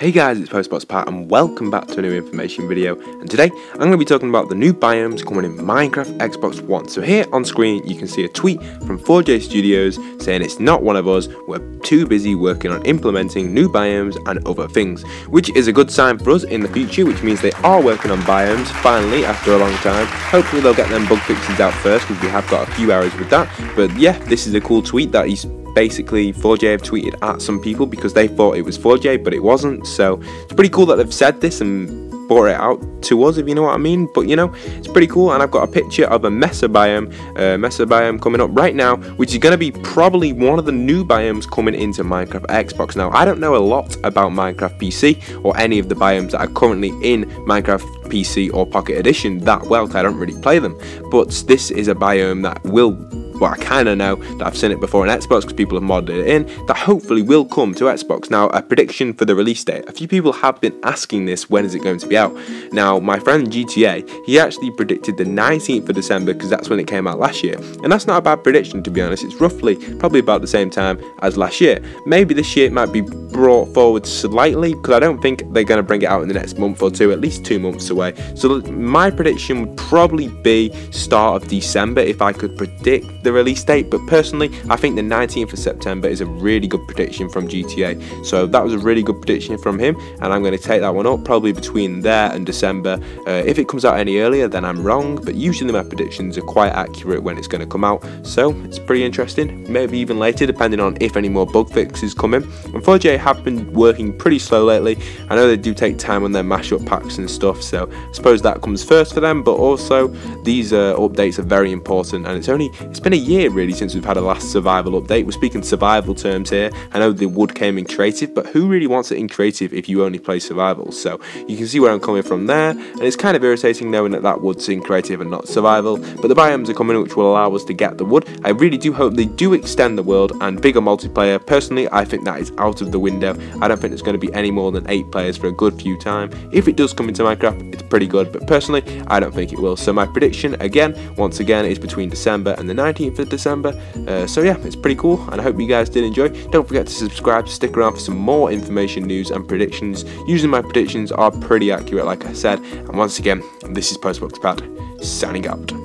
Hey guys, it's Postbox Pat and welcome back to a new information video and today I'm going to be talking about the new biomes coming in Minecraft Xbox One. So here on screen you can see a tweet from 4J Studios saying it's not one of us, we're too busy working on implementing new biomes and other things, which is a good sign for us in the future which means they are working on biomes finally after a long time. Hopefully they'll get them bug fixes out first because we have got a few errors with that, but yeah, this is a cool tweet that he's basically 4J have tweeted at some people because they thought it was 4J, but it wasn't. So it's pretty cool that they've said this and brought it out to us, if you know what I mean. But you know, it's pretty cool. And I've got a picture of a Mesa biome, uh, Mesa biome coming up right now, which is going to be probably one of the new biomes coming into Minecraft Xbox. Now, I don't know a lot about Minecraft PC or any of the biomes that are currently in Minecraft PC or Pocket Edition that well, I don't really play them. But this is a biome that will well, I kind of know that I've seen it before on Xbox because people have modded it in, that hopefully will come to Xbox. Now, a prediction for the release date. A few people have been asking this, when is it going to be out? Now, my friend GTA, he actually predicted the 19th of December because that's when it came out last year. And that's not a bad prediction, to be honest. It's roughly, probably about the same time as last year. Maybe this year it might be brought forward slightly because I don't think they're going to bring it out in the next month or two, at least two months away. So my prediction would probably be start of December if I could predict the the release date, but personally, I think the 19th of September is a really good prediction from GTA. So that was a really good prediction from him, and I'm going to take that one up probably between there and December. Uh, if it comes out any earlier, then I'm wrong, but usually my predictions are quite accurate when it's going to come out. So it's pretty interesting. Maybe even later, depending on if any more bug fixes come in. And 4J have been working pretty slow lately. I know they do take time on their mashup packs and stuff, so I suppose that comes first for them. But also, these uh, updates are very important, and it's only it's been a year really since we've had a last survival update. We're speaking survival terms here. I know the wood came in creative, but who really wants it in creative if you only play survival? So you can see where I'm coming from there, and it's kind of irritating knowing that that wood's in creative and not survival. But the biomes are coming which will allow us to get the wood. I really do hope they do extend the world and bigger multiplayer. Personally, I think that is out of the window. I don't think there's going to be any more than eight players for a good few time. If it does come into Minecraft, it's pretty good, but personally, I don't think it will. So my prediction, again, once again, is between December and the 19th of December. Uh, so yeah, it's pretty cool, and I hope you guys did enjoy. Don't forget to subscribe, to stick around for some more information, news, and predictions. Usually my predictions are pretty accurate, like I said. And once again, this is Postbox Pat, signing out.